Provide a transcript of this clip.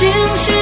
寻寻。